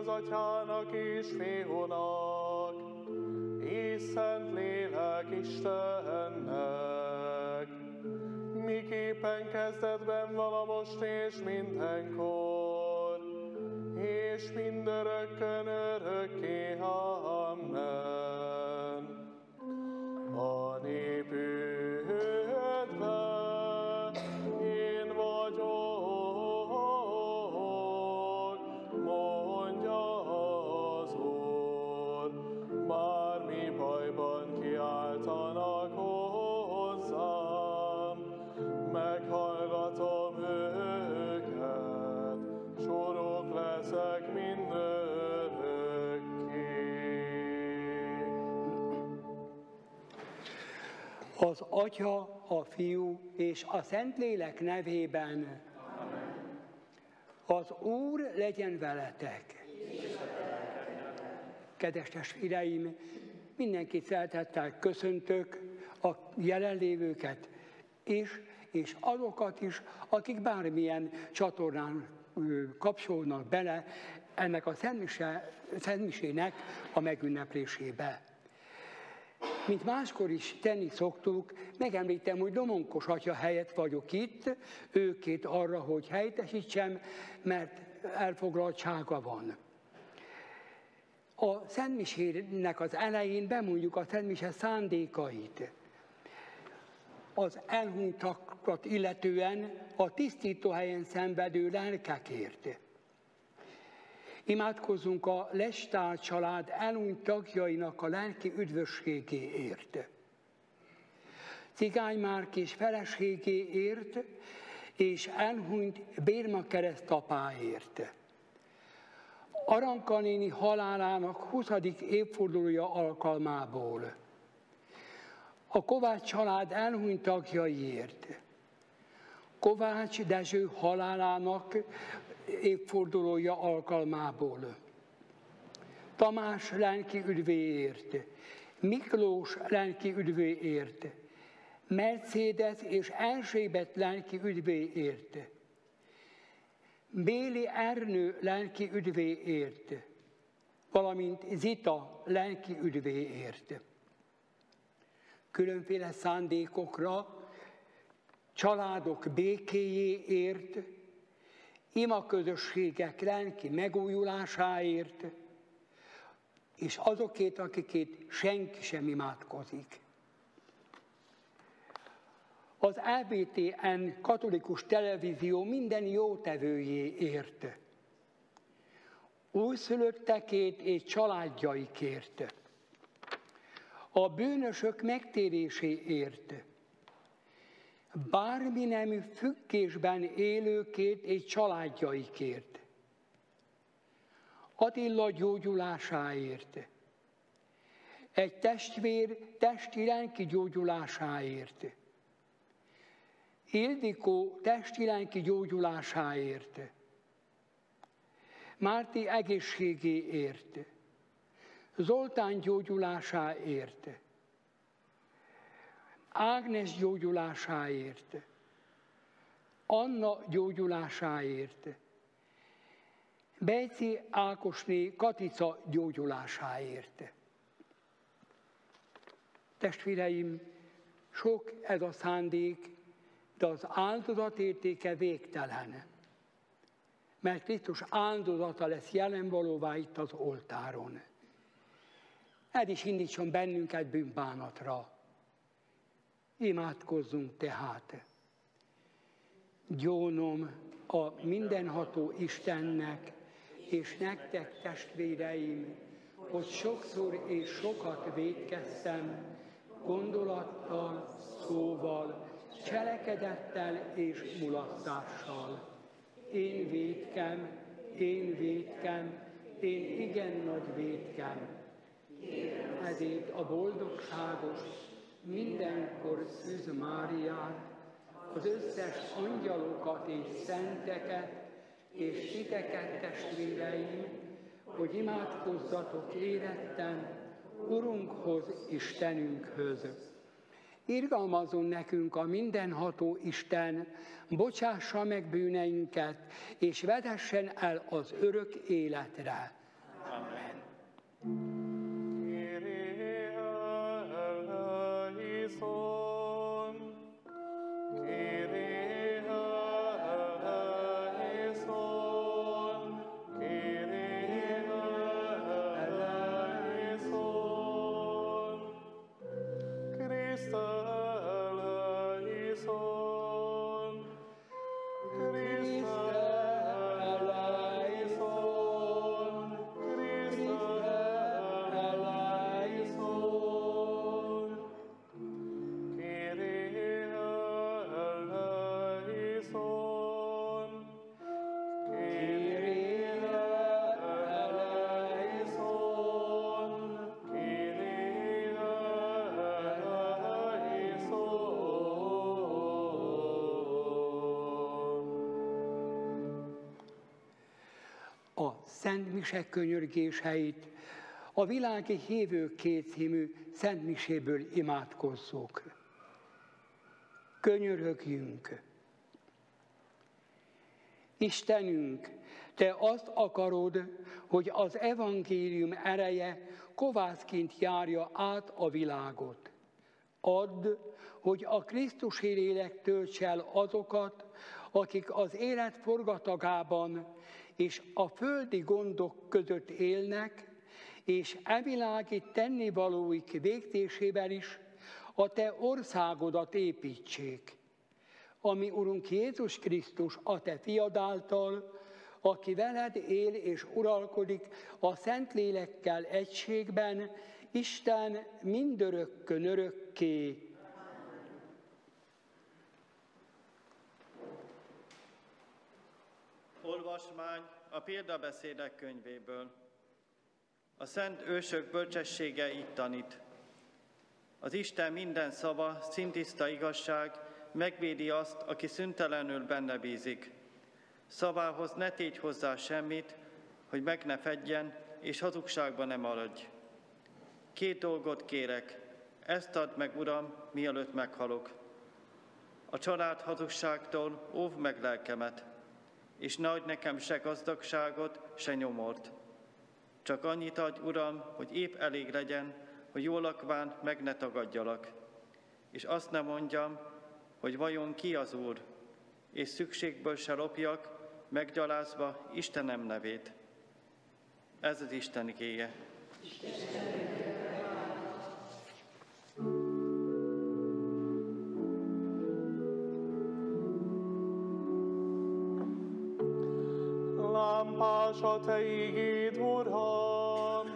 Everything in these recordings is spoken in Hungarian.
Az atyának és fiúnak, és szent lélek Istennek, miképpen kezdetben vala most és mindenkor, Az Atya, a Fiú és a Szentlélek nevében. Az Úr legyen veletek. Kedves testvéreim, mindenkit szeretettel köszöntök, a jelenlévőket is, és azokat is, akik bármilyen csatornán kapcsolnak bele ennek a szentmisének a megünneplésébe. Mint máskor is tenni szoktuk, megemlítem, hogy Domonkos atya helyett vagyok itt, őkét arra, hogy helyettesítsem, mert elfoglaltsága van. A Szentmisének az elején bemondjuk a Szentmise szándékait. Az elhunytakat illetően a tisztítóhelyen szenvedő lelkekért. Imádkozzunk a Lestár család elhunyt tagjainak a lelki üdvösségéért. Cigány Márk és feleségéért, és elhunyt Bérma keresztapáért. Aranka néni halálának 20. évfordulója alkalmából. A Kovács család elhunyt tagjaiért. Kovács Dezső halálának évfordulója alkalmából. Tamás lelki üdvéért, Miklós lelki üdvéért, Mercedes és Erzsébet lelki üdvéért, Béli Ernő lelki üdvéért, valamint Zita lelki üdvéért. Különféle szándékokra, családok békéjéért, imaközösségek lelki megújulásáért, és azokért, akikét senki sem imádkozik. Az LBTN katolikus televízió minden jótevőjéért, újszülöttekét és családjaikért, a bűnösök megtéréséért, bármi nemű függésben élőkért és családjaikért, Attila gyógyulásáért, egy testvér testi gyógyulásáért, Ildikó testi gyógyulásáért, Márti egészségéért, Zoltán gyógyulásáért, Ágnes gyógyulásáért, Anna gyógyulásáért, Bejci Ákosné Katica gyógyulásáért. Testvéreim, sok ez a szándék, de az áldozat értéke végtelen. Mert Krisztus áldozata lesz jelenvalóvá itt az oltáron. Ez is indítson bennünket bűnbánatra. Imádkozzunk tehát. Gyónom a mindenható Istennek, és nektek testvéreim, hogy sokszor és sokat védkeztem, gondolattal, szóval, cselekedettel és mulattással. Én védkem, én védkem, én igen nagy védkem. Ezért a boldogságos, mindenkor Szűz Máriát, az összes angyalokat és szenteket, és titeket, testvéreim, hogy imádkozzatok éretten Urunkhoz, Istenünkhöz. Irgalmazon nekünk a mindenható Isten, bocsássa meg bűneinket, és vedessen el az örök életre. Szent Mise könyörgés helyét a világi hívő két című Szent Miséből imádkozzuk. Könyörögjünk! Istenünk, Te azt akarod, hogy az evangélium ereje kovászként járja át a világot. Add, hogy a Krisztusi lélek tölts el azokat, akik az élet forgatagában és a földi gondok között élnek, és evilági tennivalóik végtésében is a Te országodat építsék. Ami Urunk Jézus Krisztus a Te fiad által, aki veled él és uralkodik a Szentlélekkel egységben, Isten mindörökkön örökké. Olvasmány a példabeszédek könyvéből. A szent ősök bölcsessége így tanít. Az Isten minden szava, szintiszta igazság, megvédi azt, aki szüntelenül benne bízik. Szavához ne tégy hozzá semmit, hogy meg ne fedjen, és hazugságba ne maradj. Két dolgot kérek, ezt add meg, Uram, mielőtt meghalok. A család hazugságtól óv meg lelkemet, és ne adj nekem se gazdagságot, se nyomort. Csak annyit adj, Uram, hogy épp elég legyen, hogy jól lakván meg ne tagadjalak. És azt nem mondjam, hogy vajon ki az Úr, és szükségből se lopjak, meggyalázva Istenem nevét. Ez az Isten igéje. Isten. Te ígéd, Uram,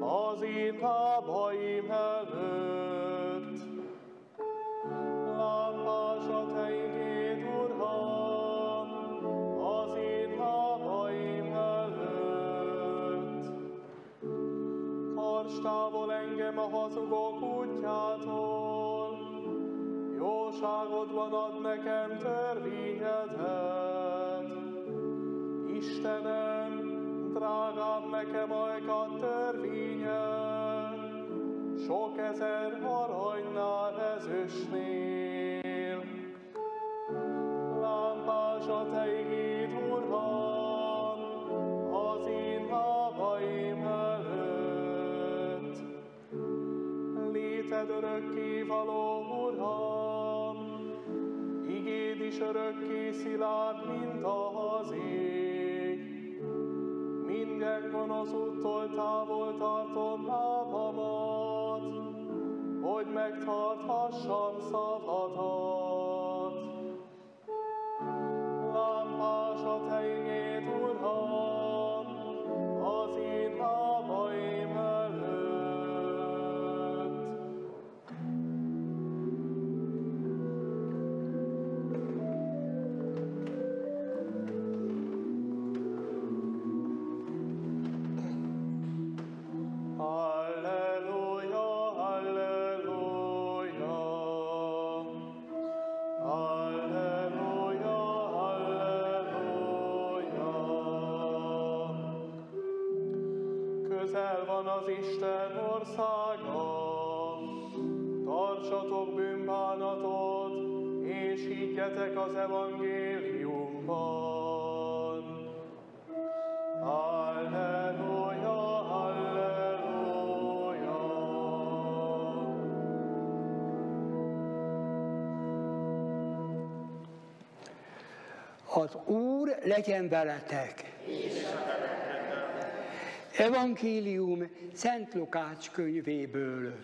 az én lábaim előtt. Lámpás a Te ígéd, Uram, az én lábaim előtt. Tarts távol engem a hazugok útjától, jóságodban ad nekem törvényedet. Nekem ajkat törvénye, sok ezer aranynál ezüstnél. Lámpás a Te igéd, Uram, az én lábaim előtt. Léted örökké való, Uram, igéd is örökké szilárd, mint az én minden gonosz úttól távol tartom lábamat, hogy megtarthassam szavadat. Isten országa, tartsatok bűnbánatot, és higgyetek az evangéliumban. Halleluja, halleluja. Az Úr legyen veletek. Evangélium Szent Lukács könyvéből.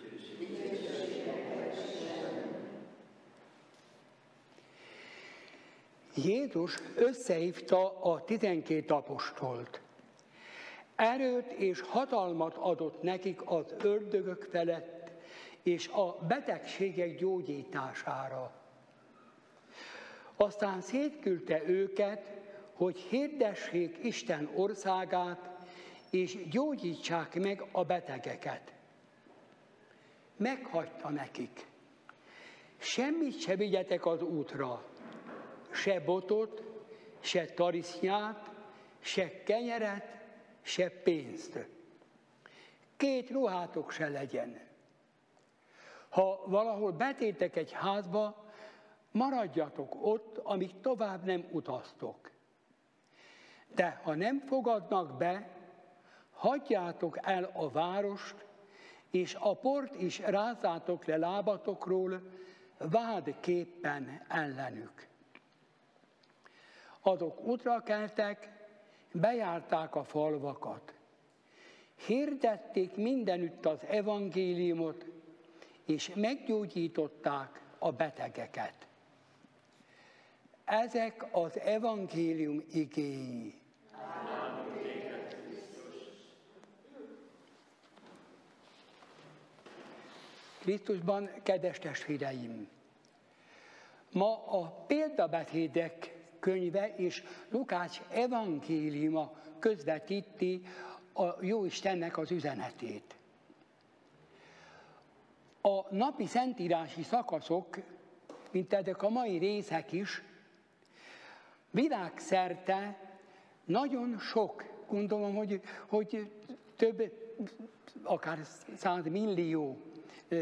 Jézus összehívta a tizenkét apostolt. Erőt és hatalmat adott nekik az ördögök felett és a betegségek gyógyítására. Aztán szétküldte őket, hogy hirdessék Isten országát, és gyógyítsák meg a betegeket. Meghagyta nekik. Semmit se vigyetek az útra, se botot, se tarisznyát, se kenyeret, se pénzt. Két ruhátok se legyen. Ha valahol betétek egy házba, maradjatok ott, amíg tovább nem utaztok. De ha nem fogadnak be, hagyjátok el a várost, és a port is rázátok le lábatokról, vádképpen ellenük. Azok útra keltek, bejárták a falvakat. Hirdették mindenütt az evangéliumot, és meggyógyították a betegeket. Ezek az evangélium igéi. Krisztusban, kedves testvéreim! Ma a példabeszédek könyve és Lukács evangéliuma közvetíti a Jóistennek az üzenetét. A napi szentírási szakaszok, mint ezek a mai részek is, világszerte nagyon sok, gondolom, hogy, hogy több, akár száz millió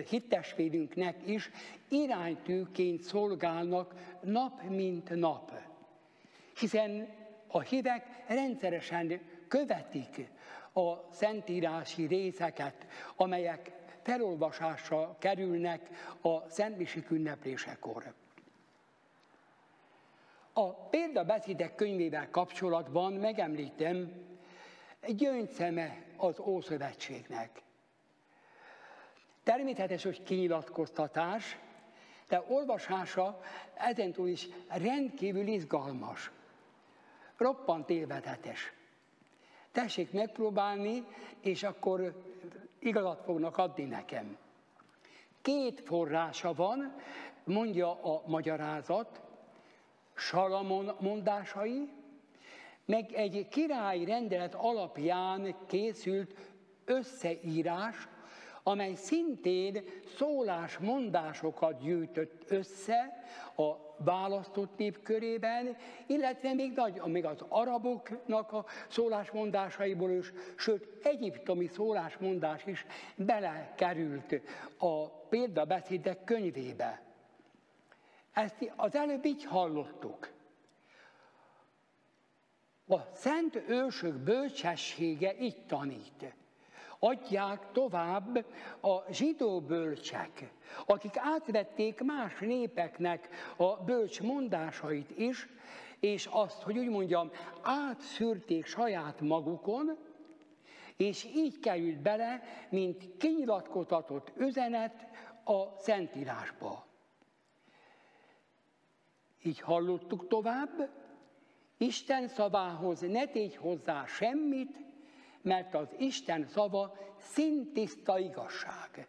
hittesvédünknek is iránytűként szolgálnak nap mint nap. Hiszen a hívek rendszeresen követik a szentírási részeket, amelyek felolvasásra kerülnek a szentmisik ünneplésekor. A példabeszédek könyvével kapcsolatban megemlítem egy gyöngyszeme az Ószövetségnek. Természetes, hogy kinyilatkoztatás, de olvasása ezentúl is rendkívül izgalmas, roppant élvezetes. Tessék megpróbálni, és akkor igazat fognak adni nekem. Két forrása van, mondja a magyarázat, Salamon mondásai, meg egy királyi rendelet alapján készült összeírás, amely szintén szólásmondásokat gyűjtött össze a választott nép körében, illetve még, nagy, még az araboknak a szólásmondásaiból is, sőt, egyiptomi szólásmondás is belekerült a példabeszédek könyvébe. Ezt az előbb így hallottuk. A szent ősök bölcsessége így tanít adják tovább a zsidó bölcsek, akik átvették más népeknek a bölcs mondásait is, és azt, hogy úgy mondjam, átszűrték saját magukon, és így került bele, mint kinyilatkoztatott üzenet a Szentírásba. Így hallottuk tovább, Isten szavához ne tégy hozzá semmit, mert az Isten szava szintiszta igazság.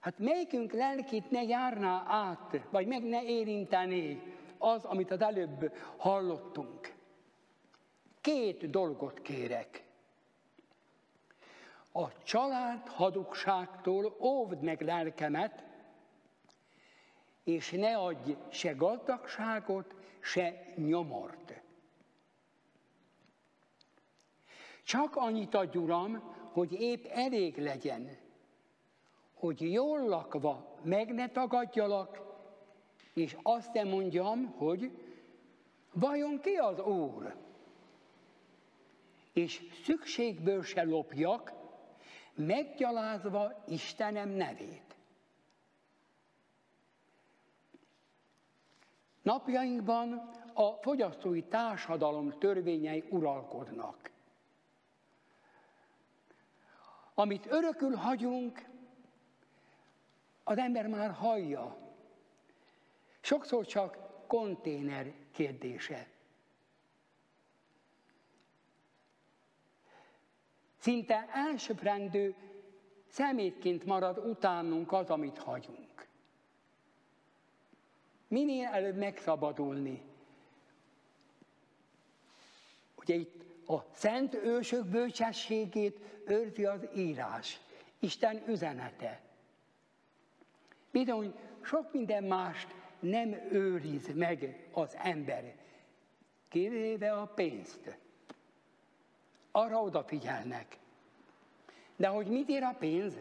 Hát melyikünk lelkét ne járná át, vagy meg ne érintené az, amit az előbb hallottunk. Két dolgot kérek. A család hadugságtól óvd meg lelkemet, és ne adj se gazdagságot, se nyomort. Csak annyit adj, Uram, hogy épp elég legyen, hogy jól lakva meg ne tagadjalak, és azt nem mondjam, hogy vajon ki az Úr? És szükségből se lopjak, meggyalázva Istenem nevét. Napjainkban a fogyasztói társadalom törvényei uralkodnak. Amit örökül hagyunk, az ember már hallja. Sokszor csak konténer kérdése. Szinte elsőprendő szemétként marad utánunk az, amit hagyunk. Minél előbb megszabadulni. Ugye itt a szent ősök bölcsességét őrzi az írás, Isten üzenete. Bizony, sok minden mást nem őriz meg az ember, kivéve a pénzt. Arra odafigyelnek. De hogy mit ér a pénz?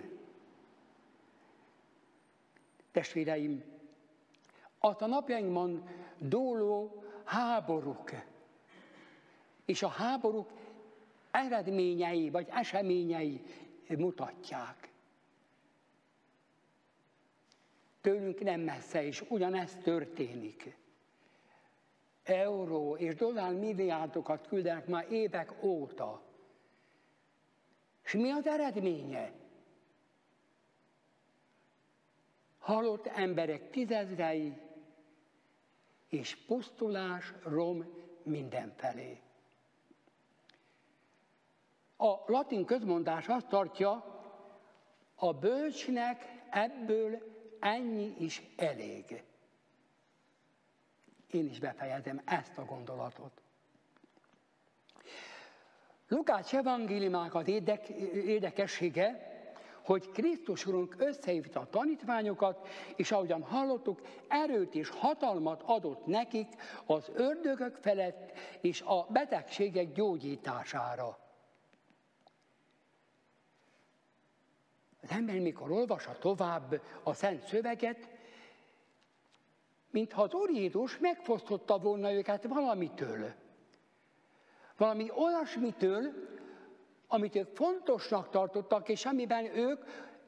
Testvéreim, a napjainkban dóló háborúk, és a háborúk eredményei vagy eseményei mutatják. Tőlünk nem messze, és ugyanezt történik. Euró és dollár milliárdokat küldenek már évek óta. És mi az eredménye? Halott emberek tizezrei, és pusztulás rom mindenfelé. A latin közmondás azt tartja, a bölcsnek ebből ennyi is elég. Én is befejezem ezt a gondolatot. Lukács evangéliumának az érdek, érdekessége, hogy Krisztus Urunk összehívta a tanítványokat, és ahogyan hallottuk, erőt és hatalmat adott nekik az ördögök felett és a betegségek gyógyítására. Az ember, mikor olvassa tovább a Szent Szöveget, mintha az Úr Jézus megfosztotta volna őket valamitől. Valami olyasmitől, amit ők fontosnak tartottak, és amiben ők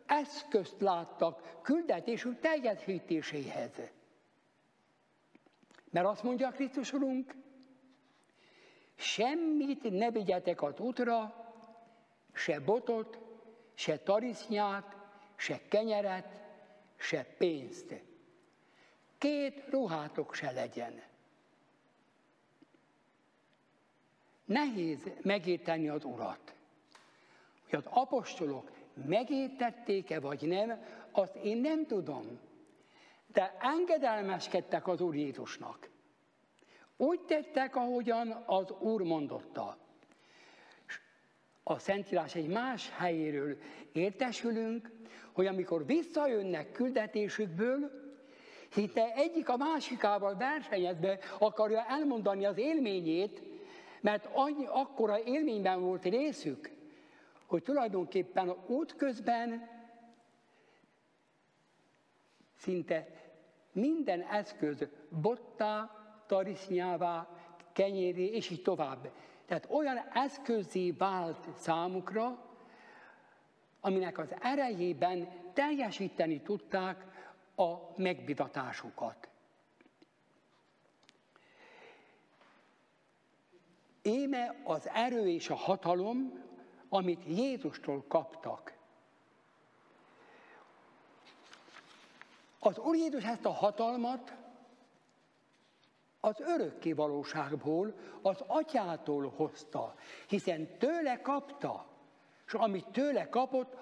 eszközt láttak küldetésük teljesítéséhez. Mert azt mondja Krisztus Urunk, semmit ne vigyetek az útra, se botot, se tarisznyát, se kenyeret, se pénzt. Két ruhátok se legyen. Nehéz megérteni az Urat. Hogy az apostolok megértették-e vagy nem, azt én nem tudom. De engedelmeskedtek az Úr Jézusnak. Úgy tettek, ahogyan az Úr mondotta a Szentírás egy más helyéről értesülünk, hogy amikor visszajönnek küldetésükből, hitte egyik a másikával versenyezve akarja elmondani az élményét, mert annyi akkora élményben volt részük, hogy tulajdonképpen a útközben szinte minden eszköz bottá, tarisznyává, kenyéré, és így tovább tehát olyan eszközé vált számukra, aminek az erejében teljesíteni tudták a megbidatásukat. Éme az erő és a hatalom, amit Jézustól kaptak. Az Úr Jézus ezt a hatalmat az örökké valóságból, az atyától hozta, hiszen tőle kapta, és amit tőle kapott,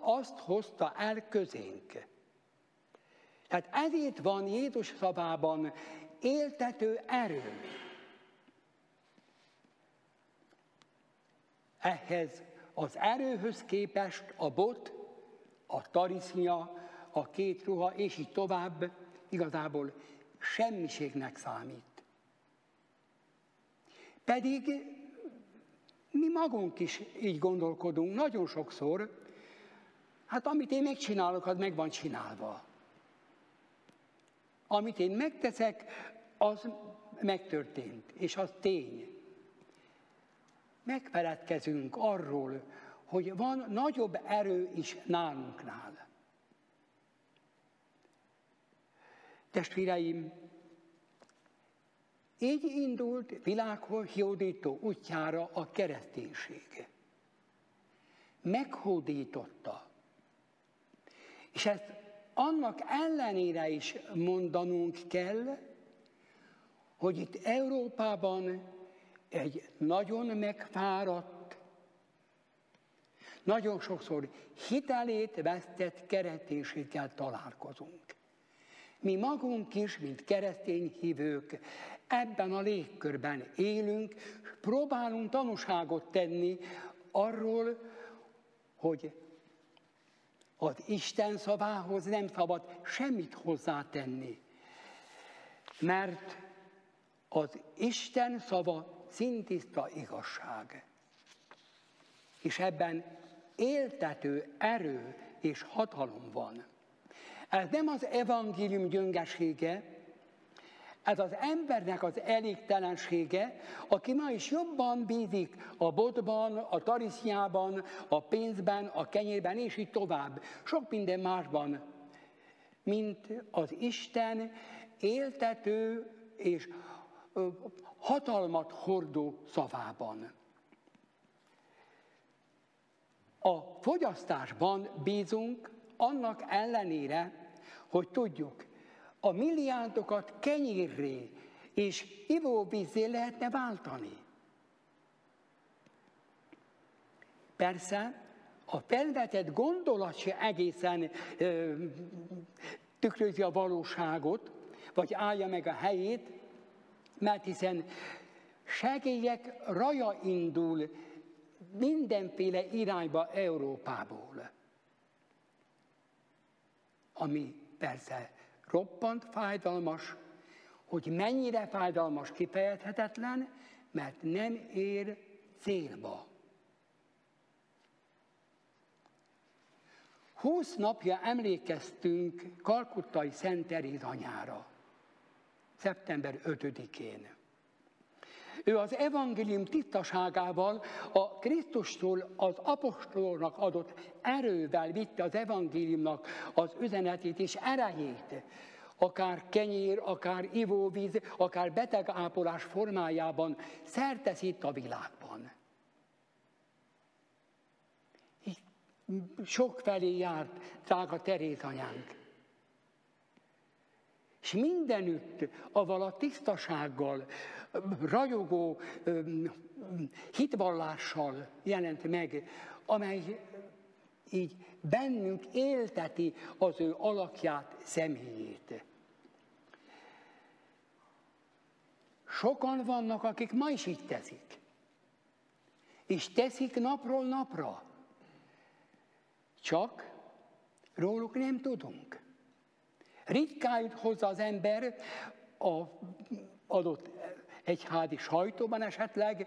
azt hozta el közénk. Tehát ezért van Jézus szavában éltető erő. Ehhez az erőhöz képest a bot, a tarisznya, a két ruha, és így tovább igazából semmiségnek számít. Pedig mi magunk is így gondolkodunk nagyon sokszor, Hát amit én megcsinálok, az meg van csinálva. Amit én megteszek, az megtörtént, és az tény. Megfeledkezünk arról, hogy van nagyobb erő is nálunknál. Testvéreim, így indult világhoz jódító útjára a kereszténység. Meghódította. És ezt annak ellenére is mondanunk kell, hogy itt Európában egy nagyon megfáradt, nagyon sokszor hitelét vesztett kereszténységgel találkozunk. Mi magunk is, mint keresztény hívők, ebben a légkörben élünk, próbálunk tanúságot tenni arról, hogy az Isten szavához nem szabad semmit hozzátenni. Mert az Isten szava szintiszta igazság. És ebben éltető erő és hatalom van. Ez nem az evangélium gyöngesége, ez az embernek az elégtelensége, aki ma is jobban bízik a botban, a tariszjában, a pénzben, a kenyérben, és így tovább, sok minden másban, mint az Isten éltető és hatalmat hordó szavában. A fogyasztásban bízunk annak ellenére, hogy tudjuk, a milliárdokat kenyérré és ivóvízé lehetne váltani. Persze, a felvetett gondolat se egészen ö, tükrözi a valóságot, vagy állja meg a helyét, mert hiszen segélyek raja indul mindenféle irányba Európából, ami persze roppant fájdalmas, hogy mennyire fájdalmas kifejezhetetlen, mert nem ér célba. Húsz napja emlékeztünk Kalkuttai Szent Teréz anyára, szeptember 5-én. Ő az evangélium tisztaságával a Krisztustól az apostolnak adott erővel vitte az evangéliumnak az üzenetét és erejét, akár kenyér, akár ivóvíz, akár betegápolás formájában szerteszít a világban. Sok felé járt drága Teréz anyánk. És mindenütt, avval a tisztasággal, rajogó hitvallással jelent meg, amely így bennünk élteti az ő alakját, személyét. Sokan vannak, akik ma is így teszik. És teszik napról napra. Csak róluk nem tudunk. Ritkán jut hozzá az ember a adott egyházi sajtóban esetleg,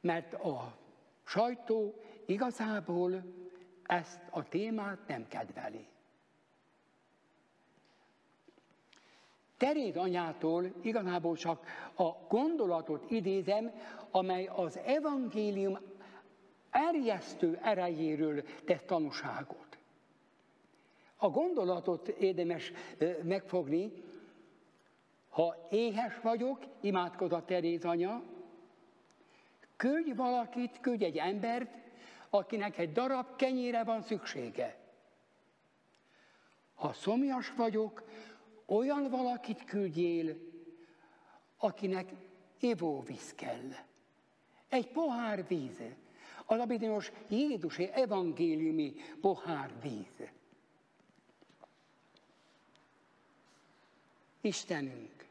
mert a sajtó igazából ezt a témát nem kedveli. Teréz anyától igazából csak a gondolatot idézem, amely az evangélium erjesztő erejéről tesz tanúságot. A gondolatot érdemes megfogni, ha éhes vagyok, imádkozott Teréz anya, küldj valakit, küldj egy embert, akinek egy darab kenyére van szüksége. Ha szomjas vagyok, olyan valakit küldjél, akinek ivóvíz kell. Egy pohár víz. Az a bizonyos Jézusi evangéliumi pohár víz. Istenünk,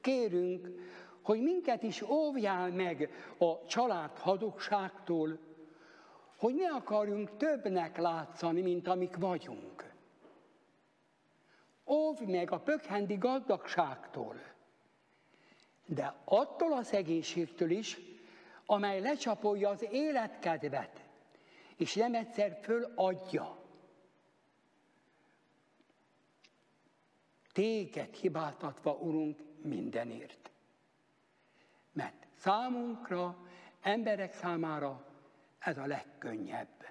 kérünk, hogy minket is óvjál meg a család hadokságtól, hogy ne akarjunk többnek látszani, mint amik vagyunk. Óvj meg a pökhendi gazdagságtól, de attól a szegénységtől is, amely lecsapolja az életkedvet, és nem egyszer föladja. Téged hibáltatva, Urunk, mindenért. Mert számunkra, emberek számára ez a legkönnyebb.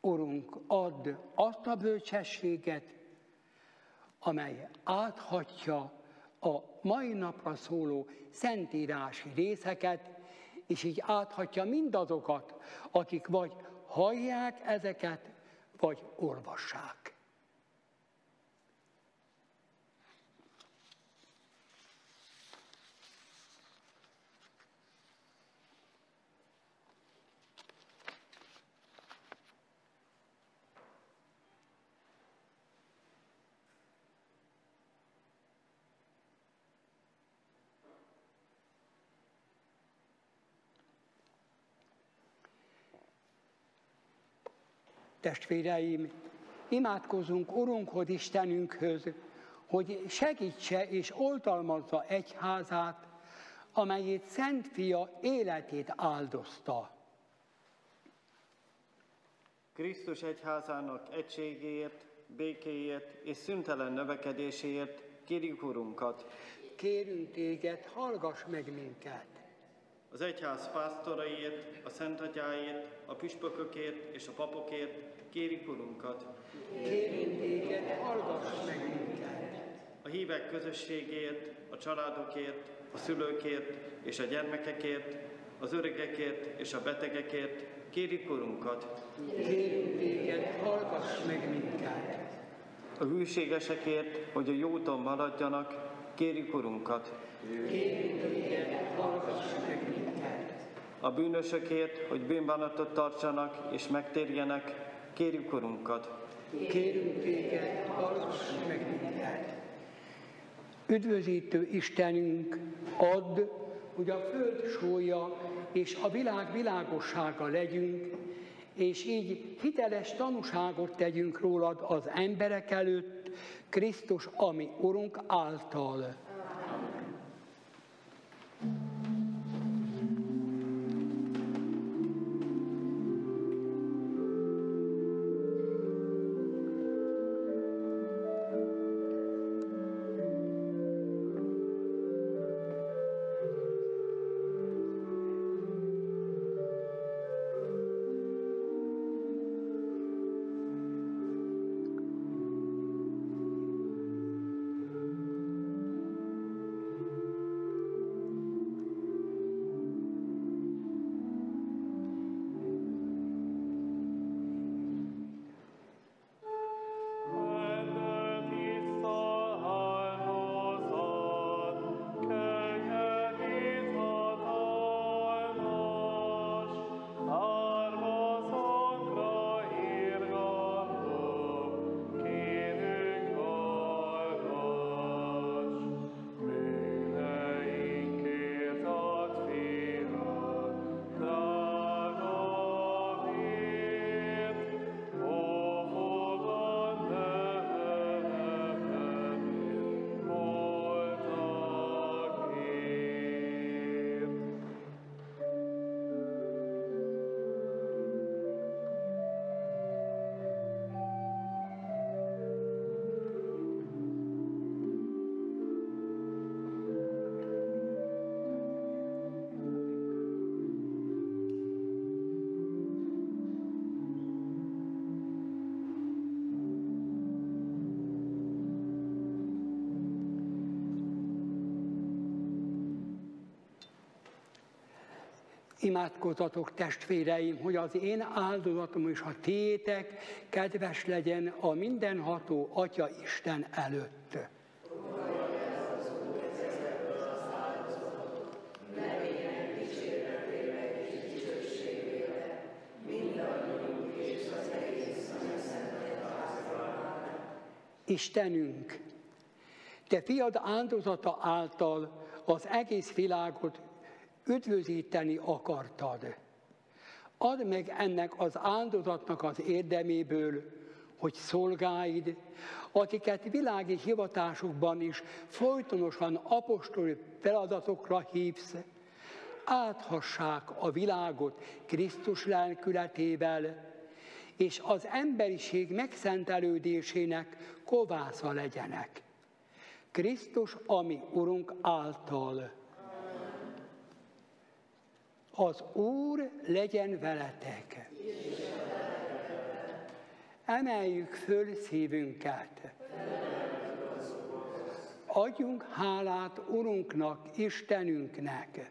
Urunk, add azt a bölcsességet, amely áthatja a mai napra szóló szentírási részeket, és így áthatja mindazokat, akik vagy hallják ezeket, vagy olvassák. Testvéreim, imádkozunk Urunkhoz, Istenünkhöz, hogy segítse és oltalmazza egyházát, amelyét Szent Fia életét áldozta. Krisztus egyházának egységéért, békéért és szüntelen növekedéséért kérjük Urunkat. Kérünk téged, hallgass meg minket az egyház pásztoraiért, a szentatyáért, a püspökökért és a papokért kérik Urunkat. Kérünk téged, hallgass meg minket! A hívek közösségért, a családokért, a szülőkért és a gyermekekért, az öregekért és a betegekért kérik Urunkat. Kérünk téged, hallgass meg minket! A hűségesekért, hogy a jóton maradjanak, kérik Urunkat. Kérünk téged, hallgass meg minket! a bűnösökért, hogy bűnbánatot tartsanak és megtérjenek, kérjük Urunkat. Kérünk téged, hallgass meg minket. Üdvözítő Istenünk, add, hogy a föld sója és a világ világossága legyünk, és így hiteles tanúságot tegyünk rólad az emberek előtt, Krisztus, ami Urunk által. Imádkozatok testvéreim, hogy az én áldozatom és a tétek kedves legyen a mindenható Atya Isten előtt. Istenünk, Te fiad áldozata által az egész világot üdvözíteni akartad. Add meg ennek az áldozatnak az érdeméből, hogy szolgáid, akiket világi hivatásukban is folytonosan apostoli feladatokra hívsz, áthassák a világot Krisztus lelkületével, és az emberiség megszentelődésének kovásza legyenek. Krisztus, ami Urunk által. Az Úr legyen veletek. Emeljük föl szívünket. Adjunk hálát Urunknak, Istenünknek.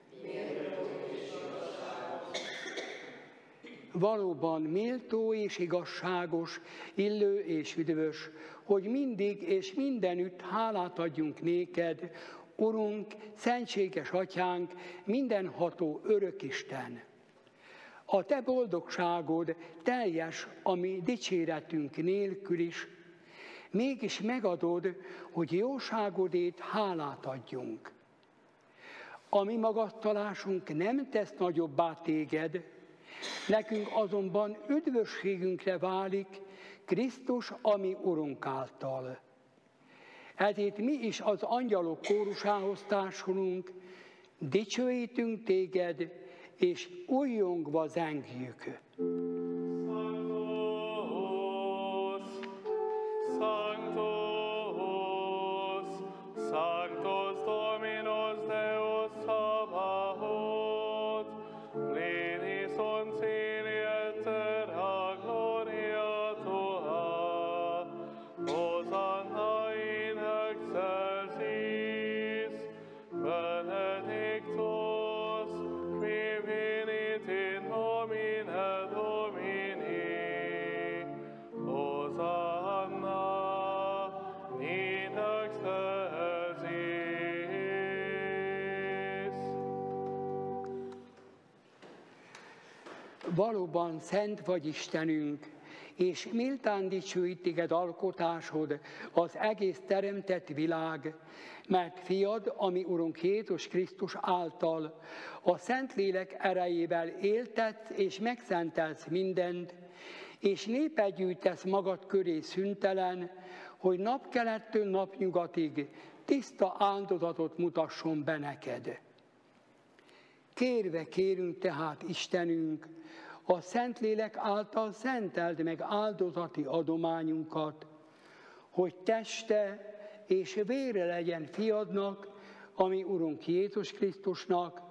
Valóban méltó és igazságos, illő és üdvös, hogy mindig és mindenütt hálát adjunk néked, Urunk, szentséges atyánk, mindenható örökisten. A te boldogságod teljes, ami dicséretünk nélkül is, mégis megadod, hogy jóságodét hálát adjunk. A mi magadtalásunk nem tesz nagyobbá téged, nekünk azonban üdvösségünkre válik Krisztus, ami Urunk által. Ezért mi is az angyalok kórusához társulunk, dicsőítünk téged, és újjongva zengjük. Valóban szent vagy Istenünk, és méltán dicsőít téged alkotásod, az egész teremtett világ, mert fiad, ami Urunk Jézus Krisztus által, a Szentlélek erejével éltetsz és megszentelsz mindent, és népet gyűjtesz magad köré szüntelen, hogy napkelettől napnyugatig tiszta áldozatot mutasson be neked. Kérve kérünk tehát Istenünk, a Szentlélek által szenteld meg áldozati adományunkat, hogy teste és vére legyen fiadnak, ami Urunk Jézus Krisztusnak,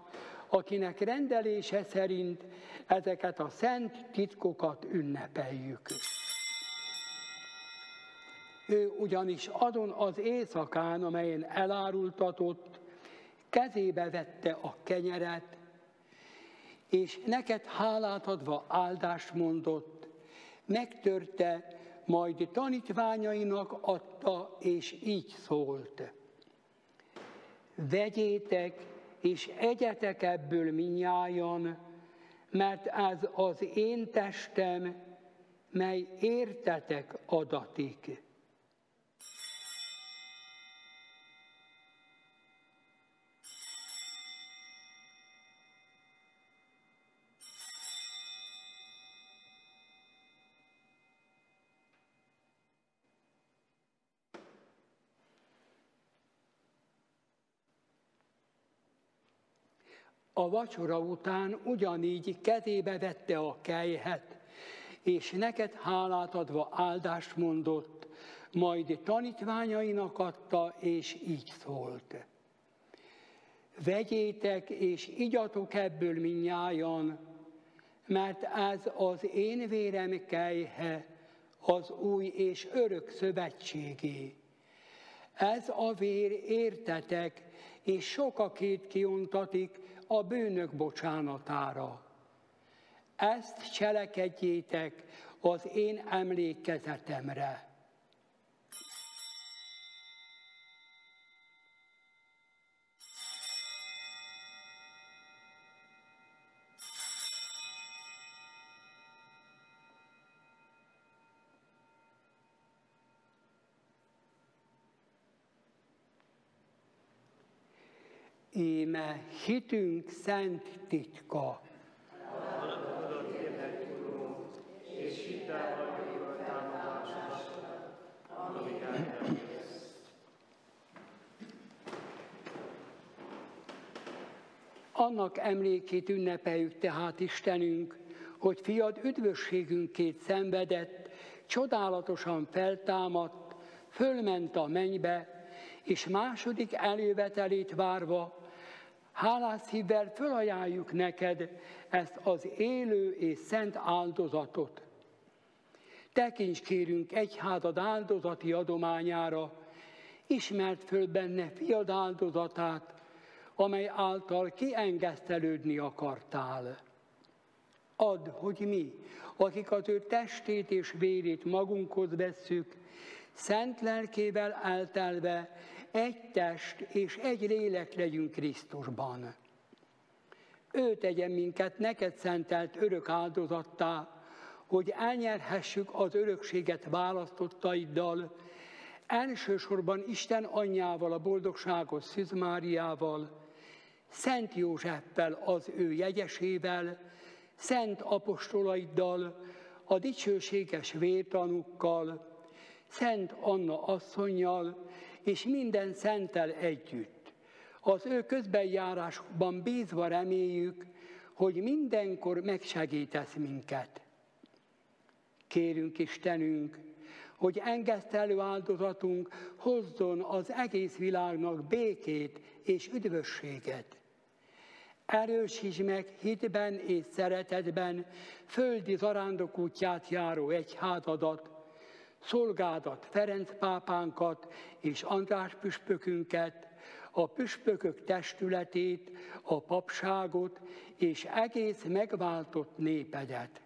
akinek rendelése szerint ezeket a szent titkokat ünnepeljük. Ő ugyanis adon az éjszakán, amelyen elárultatott, kezébe vette a kenyeret, és neked hálát adva áldást mondott, megtörte, majd tanítványainak adta, és így szólt. Vegyétek, és egyetek ebből minnyájan, mert ez az én testem, mely értetek adatik. A vacsora után ugyanígy kezébe vette a kejhet, és neked hálát adva áldást mondott, majd tanítványainak adta, és így szólt. Vegyétek és igyatok ebből minnyájan, mert ez az én vérem kejhe, az új és örök szövetségé. Ez a vér értetek, és sokakét kiontatik a bűnök bocsánatára. Ezt cselekedjétek az én emlékezetemre. Íme hitünk szent titka. Annak emlékét ünnepeljük tehát Istenünk, hogy fiad üdvösségünkét szenvedett, csodálatosan feltámadt, fölment a mennybe, és második elővetelét várva, hálás szívvel fölajánljuk neked ezt az élő és szent áldozatot. Tekints kérünk egyházad áldozati adományára, ismert föl benne fiad áldozatát, amely által kiengesztelődni akartál. Add, hogy mi, akik az ő testét és vérét magunkhoz vesszük, szent lelkével eltelve egy test és egy lélek legyünk Krisztusban. Ő tegyen minket neked szentelt örök áldozattá, hogy elnyerhessük az örökséget választottaiddal, elsősorban Isten anyjával, a boldogságos Szűz Máriával, Szent Józseffel, az ő jegyesével, szent apostolaiddal, a dicsőséges vértanukkal, Szent Anna asszonyjal és minden szentel együtt. Az ő közbenjárásban bízva reméljük, hogy mindenkor megsegítesz minket. Kérünk Istenünk, hogy engesztelő áldozatunk hozzon az egész világnak békét és üdvösséget. Erősíts meg hitben és szeretetben földi zarándok útját járó egyházadat, szolgádat Ferenc pápánkat és András püspökünket, a püspökök testületét, a papságot és egész megváltott népedet.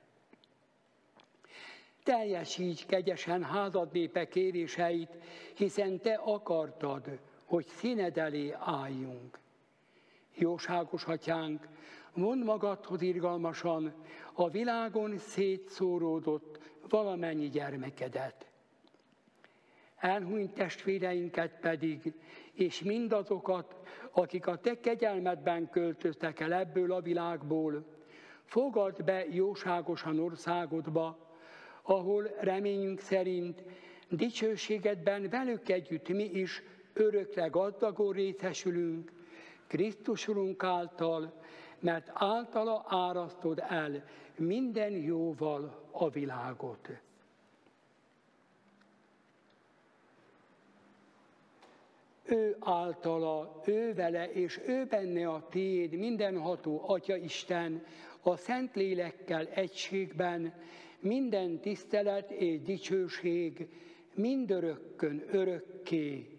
Teljesíts kegyesen házad népe kéréseit, hiszen te akartad, hogy színed elé álljunk. Jóságos atyánk, mond magadhoz irgalmasan a világon szétszóródott valamennyi gyermekedet. Elhunyt testvéreinket pedig, és mindazokat, akik a te kegyelmedben költöztek el ebből a világból, fogad be jóságosan országodba, ahol reményünk szerint dicsőségedben velük együtt mi is örökre gazdagon részesülünk, Krisztus által, mert általa árasztod el minden jóval a világot. Ő általa, ő vele és ő benne a tiéd mindenható Atya Isten, a Szent Lélekkel egységben, minden tisztelet és dicsőség mindörökkön örökké.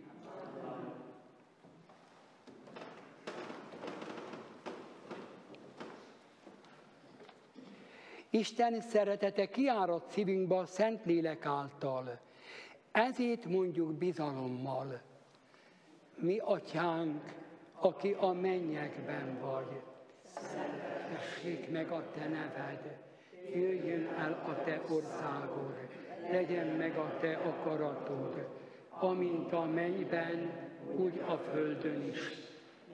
Isten szeretete kiárat szívünkbe a Szentlélek által. Ezért mondjuk bizalommal. Mi atyánk, aki a mennyekben vagy, szentessék meg a te neved, jöjjön el a te országod, legyen meg a te akaratod, amint a mennyben, úgy a földön is.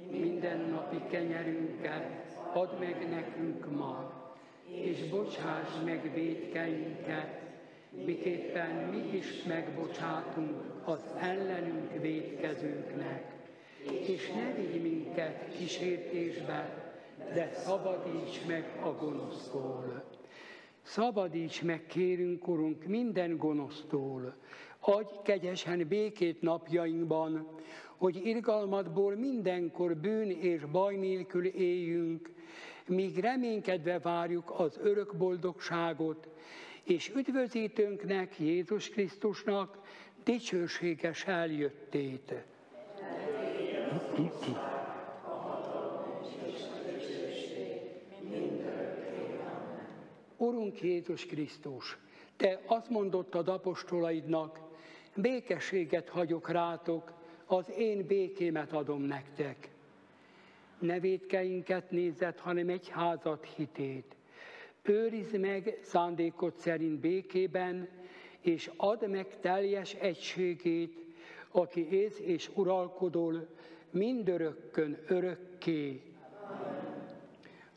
Minden napi kenyerünket add meg nekünk ma, és bocsáss meg védkeinket, miképpen mi is megbocsátunk az ellenünk védkezőknek. És ne vigy minket kísértésbe, de szabadíts meg a gonosztól. Szabadíts meg, kérünk, Urunk, minden gonosztól. Adj kegyesen békét napjainkban, hogy irgalmadból mindenkor bűn és baj nélkül éljünk, míg reménykedve várjuk az örök boldogságot, és üdvözítőnknek, Jézus Krisztusnak dicsőséges eljöttét. Urunk Jézus Krisztus, Te azt mondottad apostolaidnak, békességet hagyok rátok, az én békémet adom nektek ne védkeinket nézett, hanem egy házat hitét. Őrizd meg szándékot szerint békében, és add meg teljes egységét, aki ész és uralkodol, mindörökkön örökké.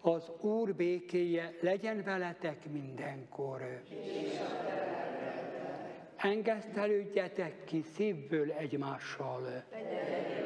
Az Úr békéje legyen veletek mindenkor. Engesztelődjetek ki szívből egymással. Legyen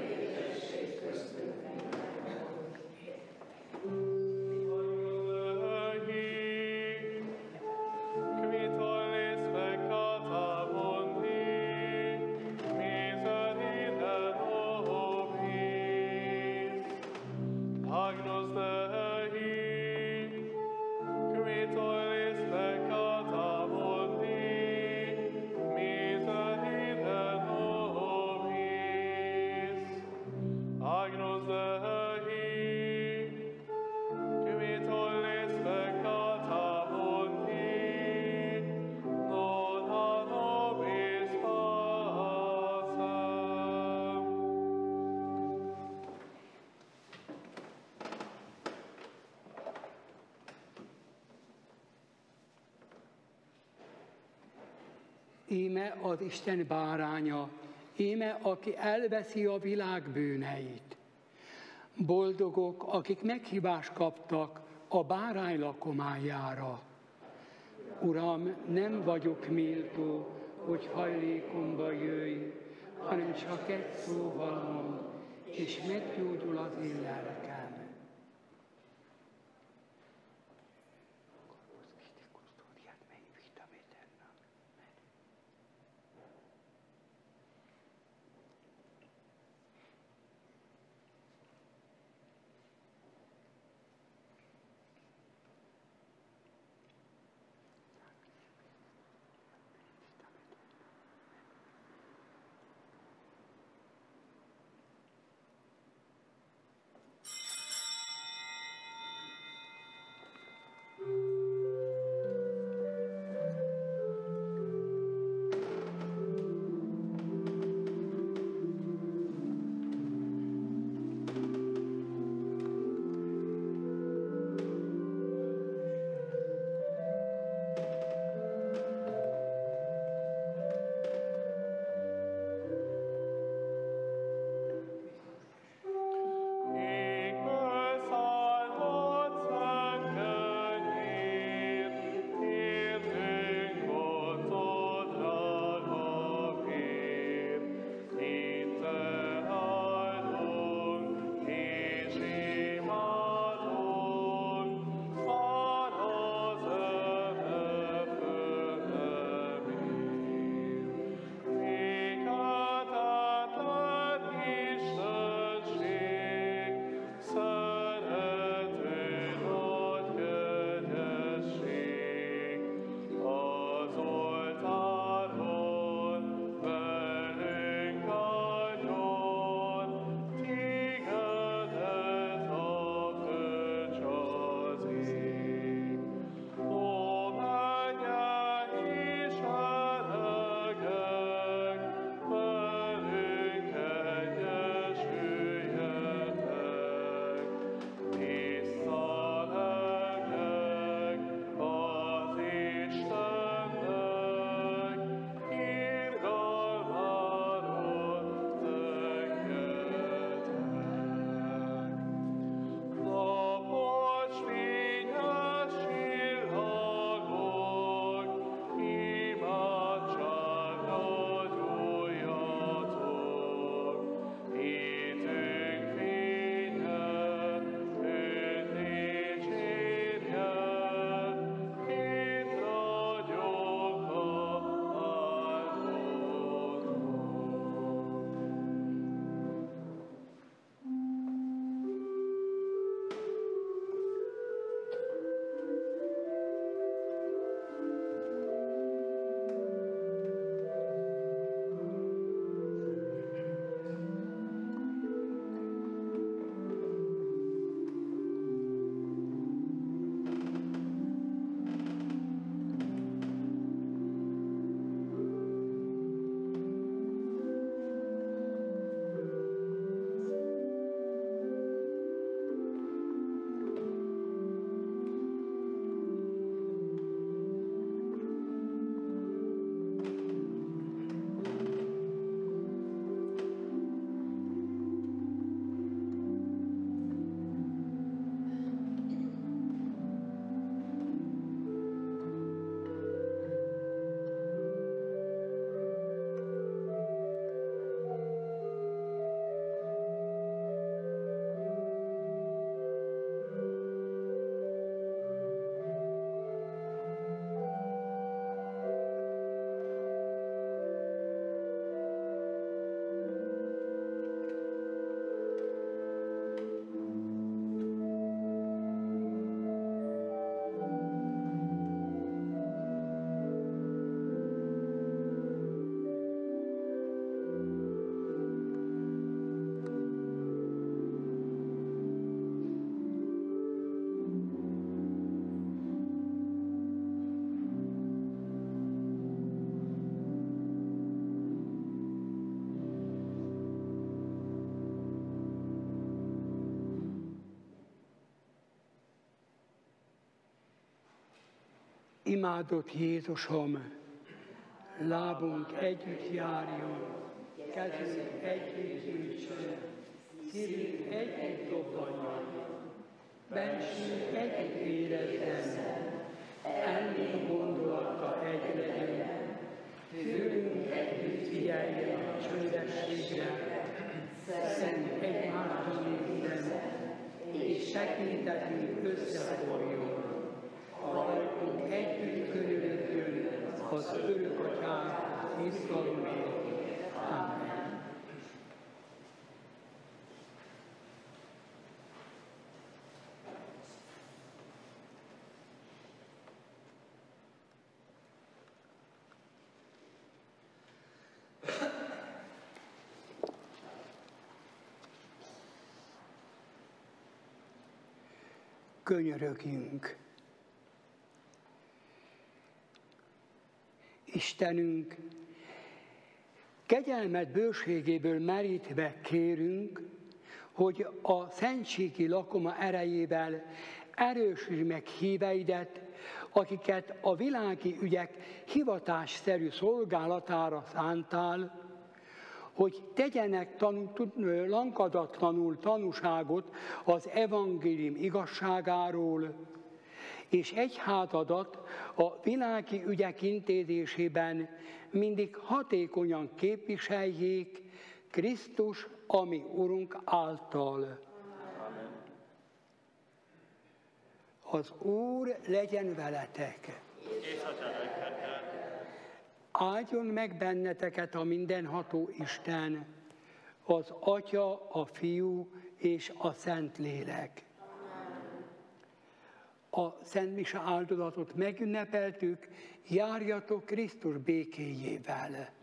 Íme az Isten báránya, íme aki elveszi a világ bűneit. Boldogok, akik meghívást kaptak a bárány lakomájára. Uram, nem vagyok méltó, hogy hajlékomba jöjj, hanem csak egy szóval mond, és meggyógyul az én Imádott Jézusom, lábunk együtt járjon, kezünk együtt gyűjtsön, szívünk együtt dobbanjon, bensünk együtt érezzen, elménk gondolata egy legyen, fülünk együtt figyeljen a csöndességre, szent egymásra nézzen, és tekintetünk összeforjon, rajtunk együtt körülöttünk az örök atyák izgalomért. Amen. Könyörögjünk. Istenünk, kegyelmet bőségéből merítve kérünk, hogy a szentségi lakoma erejével erősítsd meg híveidet, akiket a világi ügyek hivatásszerű szolgálatára szántál, hogy tegyenek tanú, lankadatlanul tanúságot az evangélium igazságáról, és egyházadat a világi ügyek intézésében mindig hatékonyan képviseljék Krisztus, ami Urunk által. Az Úr legyen veletek. Áldjon meg benneteket a mindenható Isten, az Atya, a Fiú és a Szentlélek. A Szent Mise áldozatot megünnepeltük, járjatok Krisztus békéjével.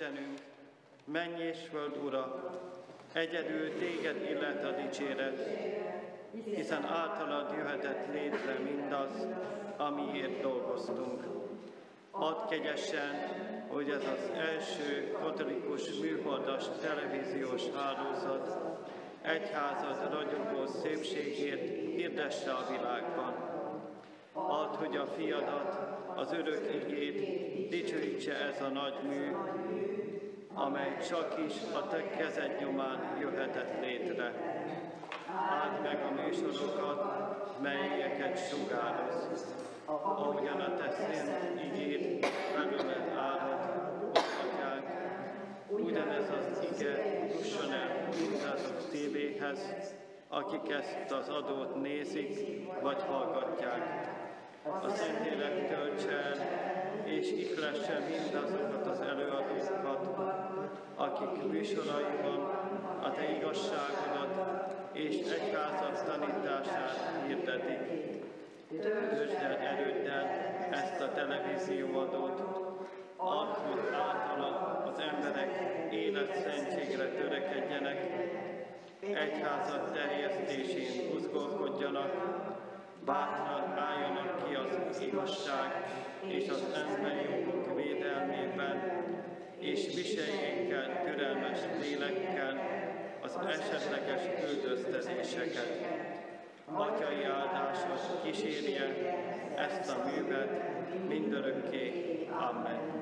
Istenünk, menj és föld Ura, egyedül téged illet a dicséret, hiszen általad jöhetett létre mindaz, amiért dolgoztunk. Add kegyesen, hogy ez az első katolikus műholdas televíziós hálózat egyházad ragyogó szépségét hirdesse a világban. Add, hogy a fiadat, az örök igét dicsőítse ez a nagy mű, amely csak is a te kezed nyomán jöhetett létre. Áld meg a műsorokat, melyeket sugároz, ahogyan a te szent igét belőled árad, atyánk, ugyanez az ige jusson el mindazok szívéhez, akik ezt az adót nézik, vagy hallgatják. A Szentlélek töltse el, és ihlesse mindazokat az előadókat, akik műsoraiban a Te igazságodat és egyházad tanítását hirdetik. Töltsd el erőddel ezt a televízióadót, add, hogy általa az emberek életszentségre törekedjenek, egyházat terjesztésén buzgolkodjanak, bátran álljanak ki az igazság és az emberi jogok védelmében, és viseljék el türelmes lélekkel az esetleges üldöztetéseket. Atyai áldáshoz kísérje ezt a művet mindörökké. Amen.